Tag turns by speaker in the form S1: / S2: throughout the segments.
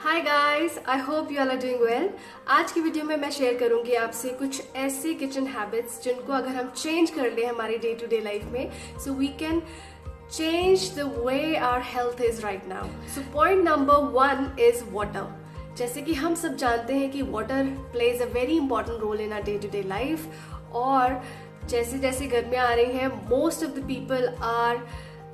S1: Hi guys I hope you are doing well आज की video में मैं शेयर करूँगी आपसे कुछ ऐसी किचन हैबिट्स जिनको अगर हम चेंज कर लें हमारी डे टू डे लाइफ में so we can change the way our health is right now so point number one is water जैसे कि हम सब जानते हैं कि water plays a very important role in our day to day life और जैसे जैसे गर्मियाँ आ रही हैं most of the people are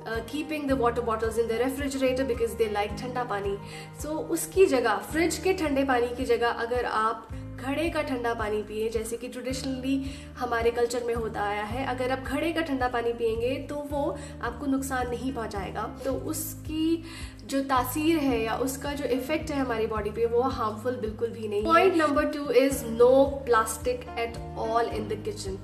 S1: keeping the water bottles in the refrigerator because they like ठंडा पानी. So, उसकी जगह फ्रिज के ठंडे पानी की जगह अगर आप घड़े का ठंडा पानी पिए जैसे कि ट्रेडिशनली हमारे कल्चर में होता आया है अगर आप घड़े का ठंडा पानी पियेंगे तो वो आपको नुकसान नहीं पहुंचाएगा. तो उसकी जो तासीर है या उसका जो इफ़ेक्ट है हमारी बॉडी पे, वो हार्मफुल बिल्कुल भी नहीं point number two is no plastic at all in the kitchen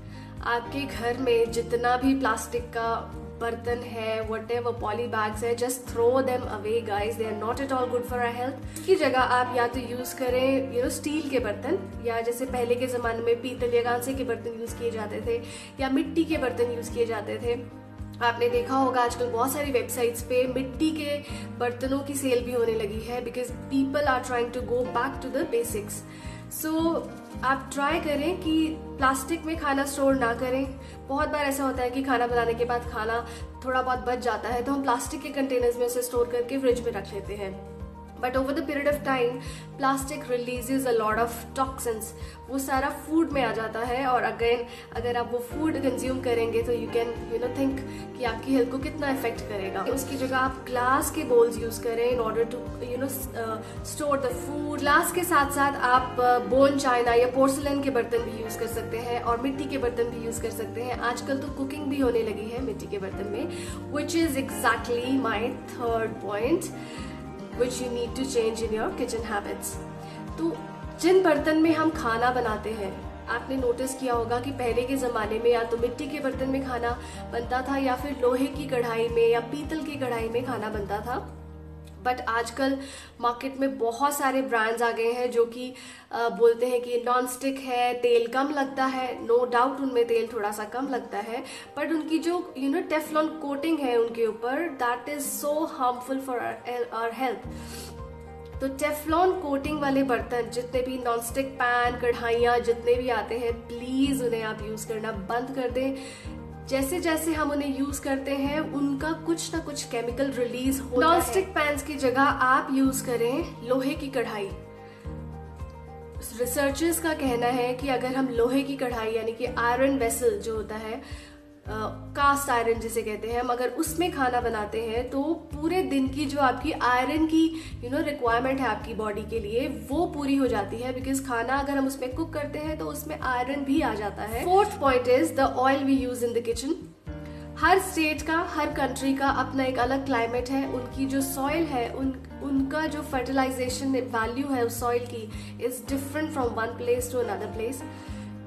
S1: आपके घर में जितना भी प्लास्टिक का बर्तन है वट एवर पॉली बैग्स है just throw them away guys they are not at all good for our health की जगह आप या तो यूज़ करें यू नो स्टील के बर्तन, या जैसे पहले के जमाने में पीतल या कांसे के बर्तन यूज़ किए जाते थे, या मिट्टी के बर्तन यूज़ किए जाते थे। आपने देखा होगा आजकल बहुत सारी वेबसाइट्स पे मिट्टी के बर्तनों की सेल भी होने लगी है because people are trying to go back to the basics so आप ट्राई करें कि प्लास्टिक में खाना स्टोर ना करें। बहुत बार ऐसा होता है कि खाना बनाने के बाद खाना थोड़ा बहुत बच जाता है तो हम प्लास्टिक के कंटेनर्स में उसे स्टोर करके फ्रिज में रख लेते हैं। But over the period of time plastic releases a lot of toxins वो सारा फ़ूड में आ जाता है और अगेन अगर आप वो फ़ूड कंज्यूम करेंगे तो you can you know think कि आपकी हेल्थ को कितना इफ़ेक्ट करेगा। उसकी जगह आप ग्लास के बोल्स यूज़ करें in order to you know store the food glass के साथ साथ आप बोन uh, चाइना या पोर्सलिन के बर्तन भी यूज़ कर सकते हैं और मिट्टी के बर्तन भी यूज़ कर सकते हैं। आजकल तो कुकिंग भी होने लगी है मिट्टी के बर्तन में which is exactly my third point which you need to change in your kitchen habits तो जिन बर्तन में हम खाना बनाते हैं, आपने नोटिस किया होगा कि पहले के ज़माने में या तो मिट्टी के बर्तन में खाना बनता था या फिर लोहे की कढ़ाई में या पीतल की कढ़ाई में खाना बनता था। बट आजकल मार्केट में बहुत सारे ब्रांड्स आ गए हैं जो कि बोलते हैं कि नॉन स्टिक है, तेल कम लगता है। नो no डाउट उनमें तेल थोड़ा सा कम लगता है। बट उनकी जो यू नो टेफलॉन कोटिंग है उनके ऊपर that is so harmful for our health तो टेफलॉन कोटिंग वाले बर्तन, जितने भी नॉन स्टिक पैन कढ़ाइयाँ, जितने भी आते हैं प्लीज़ उन्हें आप यूज़ करना बंद कर दें। जैसे जैसे हम उन्हें यूज़ करते हैं, उनका कुछ ना कुछ केमिकल रिलीज़ हो। प्लास्टिक स्टिक पैंस की जगह आप यूज़ करें लोहे की कढ़ाई। रिसर्चर्स का कहना है कि अगर हम लोहे की कढ़ाई, यानी कि आयरन वेसल जो होता है कास्ट आयरन जिसे कहते हैं हम अगर उसमें खाना बनाते हैं तो पूरे दिन की जो आपकी आयरन की यू नो रिक्वायरमेंट है आपकी बॉडी के लिए, वो पूरी हो जाती है बिकॉज़ खाना अगर हम उसमें कुक करते हैं तो उसमें आयरन भी आ जाता है। Fourth point is the oil we use in the kitchen her state का, हर कंट्री का अपना एक अलग क्लाइमेट है, उनकी जो सॉइल है, उन, उनका जो फर्टिलाइजेशन वैल्यू है उस सॉइल की is different from one place to another place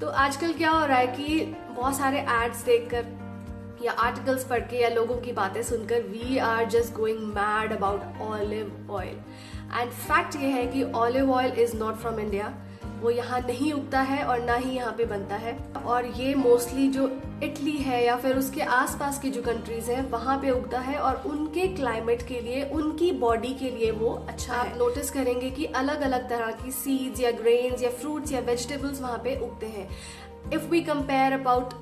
S1: तो आजकल क्या हो रहा है कि बहुत सारे एड्स देखकर या आर्टिकल्स पढ़ के या लोगों की बातें सुनकर we are just going mad about olive oil and fact ये है कि olive oil is not from India वो यहाँ नहीं उगता है और ना ही यहाँ पे बनता है। और ये मोस्टली जो इटली है या फिर उसके आसपास की जो कंट्रीज़ हैं वहाँ पे उगता है और उनके क्लाइमेट के लिए उनकी बॉडी के लिए वो अच्छा आप नोटिस करेंगे कि अलग अलग तरह की सीड्स या ग्रेन्स या फ्रूट्स या वेजिटेबल्स वहाँ पे उगते हैं। इफ़ वी कंपेयर अबाउट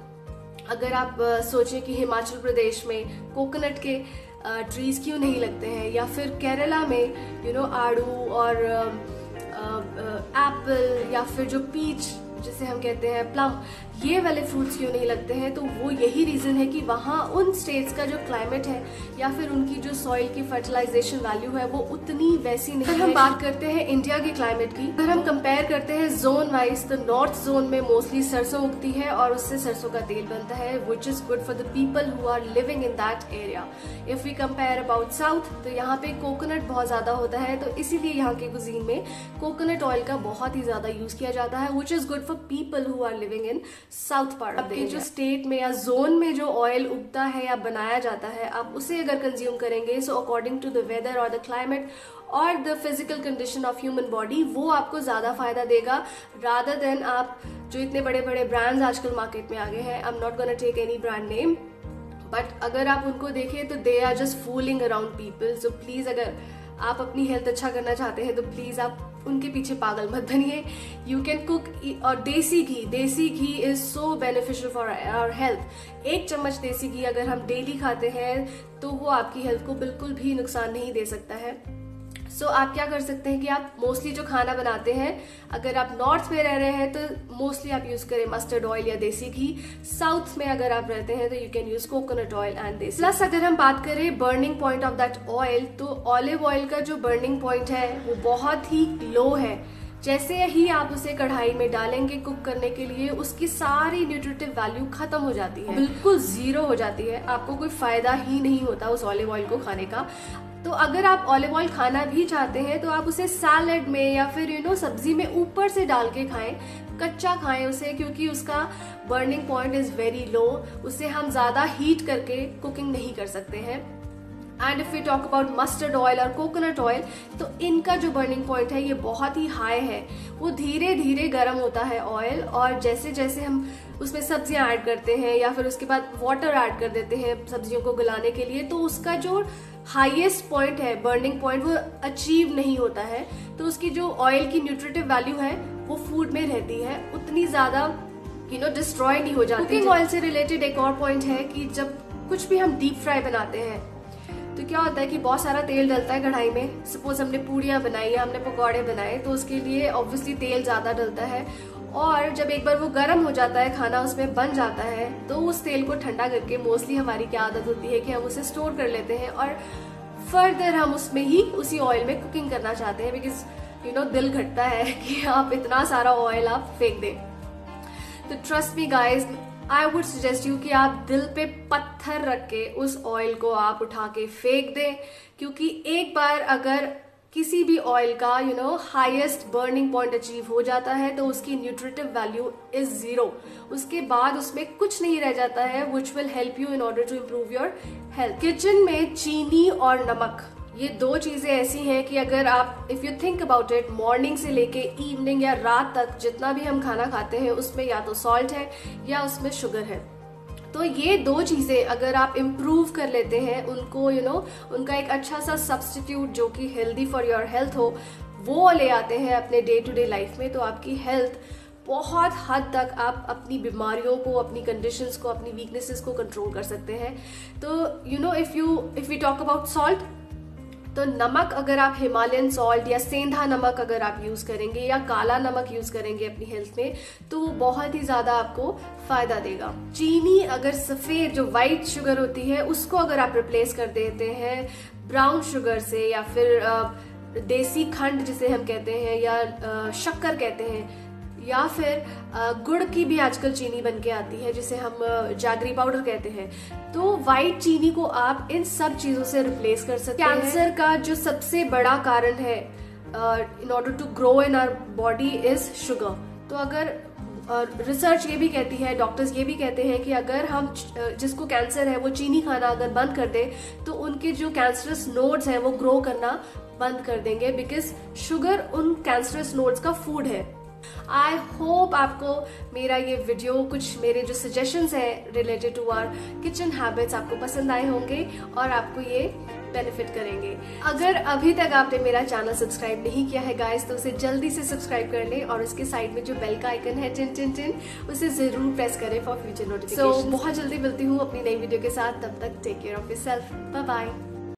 S1: अगर आप सोचें कि हिमाचल प्रदेश में कोकोनट के ट्रीज क्यों नहीं लगते हैं या फिर केरला में यू you नो know, आड़ू और एप्पल या फिर जो पीच जिसे हम कहते हैं प्लम ये वाले फ्रूट्स क्यों नहीं लगते हैं? तो वो यही रीजन है कि वहाँ उन स्टेट्स का जो क्लाइमेट है या फिर उनकी जो सॉइल की फर्टिलाइजेशन वैल्यू है वो उतनी वैसी नहीं अगर हम बात करते हैं इंडिया के क्लाइमेट की अगर हम कंपेयर करते हैं जोन वाइज तो नॉर्थ जोन में मोस्टली सरसों उगती है और उससे सरसों का तेल बनता है which is good for the people who are living in that area if we compare about south तो यहाँ पे कोकोनट बहुत ज़्यादा होता है तो इसीलिए यहाँ के कुजीन में कोकोनट ऑयल का बहुत ही ज़्यादा यूज़ किया जाता है which is good for people who are living in south part आपके जो स्टेट में या जोन में जो ऑयल उगता है या बनाया जाता है आप उसे अगर कंज्यूम करेंगे so according to the weather और द क्लाइमेट और the physical condition of human body वो आपको ज़्यादा फ़ायदा देगा। रादर देन आप जो इतने बड़े बड़े ब्रांड्स आजकल मार्केट में आ गए हैं I am not gonna take any brand name but अगर आप उनको देखें तो they are just fooling around people so please अगर आप अपनी हेल्थ अच्छा करना चाहते हैं तो प्लीज़ आप उनके पीछे पागल मत बनिए। यू कैन कुक और देसी घी desi ghee is so beneficial for our health एक चम्मच देसी घी अगर हम डेली खाते हैं तो वो आपकी हेल्थ को बिल्कुल भी नुकसान नहीं दे सकता है। सो so, आप क्या कर सकते हैं कि आप मोस्टली जो खाना बनाते हैं अगर आप नॉर्थ में रह रहे हैं तो मोस्टली आप यूज़ करें मस्टर्ड ऑयल या देसी घी। साउथ में अगर आप रहते हैं तो you can use coconut oil and desi plus अगर हम बात करें burning point of that oil तो ऑलिव ऑयल का जो बर्निंग पॉइंट है वो बहुत ही लो है। जैसे ही आप उसे कढ़ाई में डालेंगे कुक करने के लिए उसकी सारी न्यूट्रिटिव वैल्यू खत्म हो जाती है। बिल्कुल। ज़ीरो हो जाती है। आपको कोई फ़ायदा ही नहीं होता उस ऑलिव ऑयल को खाने का। तो अगर आप ऑलिव ऑयल खाना भी चाहते हैं तो आप उसे सैलड में या फिर यू नो सब्ज़ी में ऊपर से डाल के खाएँ, कच्चा खाएँ उसे, क्योंकि उसका burning point is very low उसे हम ज़्यादा हीट करके कुकिंग नहीं कर सकते हैं। And if you talk about mustard oil और कोकोनट ऑयल तो इनका जो बर्निंग पॉइंट है ये बहुत ही हाई है। वो धीरे धीरे गर्म होता है ऑयल और जैसे जैसे हम उसमें सब्ज़ियाँ ऐड करते हैं या फिर उसके बाद वाटर ऐड कर देते हैं सब्जियों को गलाने के लिए तो उसका जो हाईएस्ट पॉइंट है बर्निंग पॉइंट वो अचीव नहीं होता है। तो उसकी जो ऑयल की न्यूट्रिटिव वैल्यू है वो फ़ूड में रहती है। उतनी ज़्यादा यू नो डिस्ट्रॉय नहीं हो जाती कुकिंग ऑयल से रिलेटेड एक और पॉइंट है कि जब कुछ भी हम डीप फ्राई बनाते हैं तो क्या होता है कि बहुत सारा तेल डलता है कढ़ाई में। सपोज़ हमने पूड़ियाँ बनाई या हमने पकौड़े बनाए तो उसके लिए ऑब्वियसली तेल ज़्यादा डलता है। और जब एक बार वो गर्म हो जाता है, खाना उसमें बन जाता है तो उस तेल को ठंडा करके मोस्टली हमारी क्या आदत होती है कि हम उसे स्टोर कर लेते हैं और फर्दर हम उसमें ही उसी ऑयल में कुकिंग करना चाहते हैं बिकॉज़ यू नो दिल घटता है कि आप इतना सारा ऑयल आप फेंक दें। तो trust me guys I would suggest you कि आप दिल पे पत्थर रख के उस ऑयल को आप उठा के फेंक दें, क्योंकि एक बार अगर किसी भी ऑयल का you know highest burning point achieve हो जाता है तो उसकी न्यूट्रिटिव वैल्यू इज़ ज़ीरो उसके बाद उसमें कुछ नहीं रह जाता है which will help you in order to improve your health kitchen में चीनी और नमक। ये दो चीज़ें ऐसी हैं कि अगर आप if you think about it morning से लेके इवनिंग या रात तक जितना भी हम खाना खाते हैं उसमें या तो सॉल्ट है या उसमें शुगर है। तो ये दो चीज़ें अगर आप इम्प्रूव कर लेते हैं उनको यू you नो know, उनका एक अच्छा सा सब्सटीट्यूट जो कि हेल्दी फॉर योर हेल्थ हो वो ले आते हैं अपने डे टू डे लाइफ में तो आपकी हेल्थ बहुत हद तक आप अपनी बीमारियों को अपनी कंडीशंस को अपनी वीकनेसेस को कंट्रोल कर सकते हैं। तो you know if you if you talk about salt तो नमक अगर आप हिमालयन सॉल्ट या सेंधा नमक अगर आप यूज़ करेंगे या काला नमक यूज़ करेंगे अपनी हेल्थ में तो वो बहुत ही ज़्यादा आपको फ़ायदा देगा। चीनी अगर सफ़ेद, जो व्हाइट शुगर होती है, उसको अगर आप रिप्लेस कर देते हैं ब्राउन शुगर से या फिर देसी खंड जिसे हम कहते हैं या शक्कर कहते हैं या फिर गुड़ की भी आजकल चीनी बन के आती है, जिसे हम जागरी पाउडर कहते हैं। तो वाइट चीनी को आप इन सब चीज़ों से रिप्लेस कर सकते हैं। कैंसर का जो सबसे बड़ा कारण है in order to grow in our body is sugar तो अगर रिसर्च ये भी कहती है डॉक्टर्स ये भी कहते हैं कि अगर हम जिसको कैंसर है, वो चीनी खाना अगर बंद कर दे तो उनके जो कैंसरस नोड्स हैं, वो ग्रो करना बंद कर देंगे बिकॉज़ शुगर उन कैंसरस नोड्स का फ़ूड है। आई होप आपको मेरा ये वीडियो कुछ मेरे जो सजेशंस हैं related to our kitchen habits आपको पसंद आए होंगे और आपको ये बेनिफिट करेंगे। अगर अभी तक आपने मेरा चैनल सब्सक्राइब नहीं किया है गाइस तो उसे जल्दी से सब्सक्राइब कर लें और उसके साइड में जो बेल का आइकन है टिन टिन टिन उसे ज़रूर प्रेस करें फॉर फ्यूचर नोटिफिकेशन सो बहुत जल्दी मिलती हूँ अपनी नई वीडियो के साथ। तब तक take care of yourself bye bye